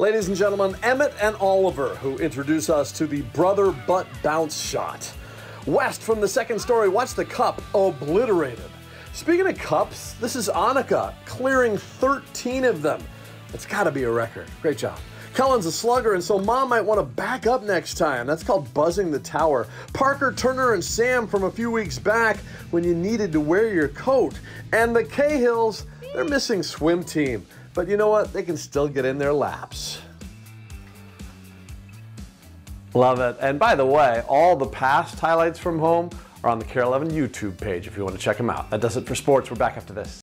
Ladies and gentlemen, Emmett and Oliver, who introduce us to the brother butt bounce shot. West from the second story, watch the cup obliterated. Speaking of cups, this is Annika clearing 13 of them. It's got to be a record. Great job. Cullen's a slugger, and so mom might want to back up next time. That's called buzzing the tower. Parker, Turner, and Sam from a few weeks back when you needed to wear your coat. And the Cahills, they're missing swim team. But you know what? They can still get in their laps. Love it. And by the way, all the past highlights from home are on the KARE 11 YouTube page if you want to check them out. That does it for sports. We're back after this.